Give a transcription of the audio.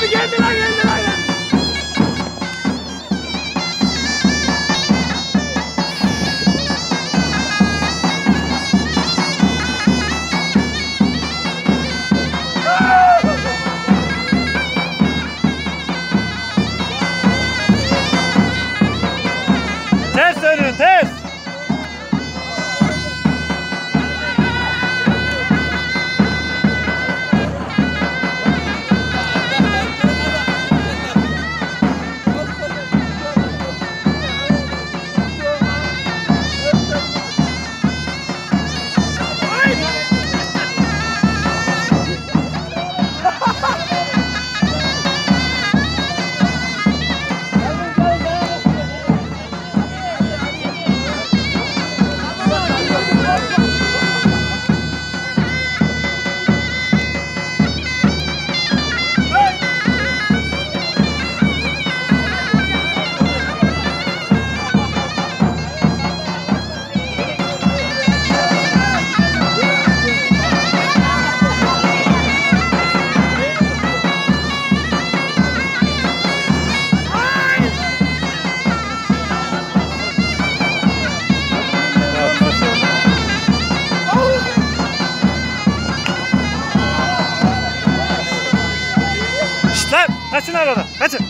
Miguel, mira, mira, mira. Kaçın arada kaçın.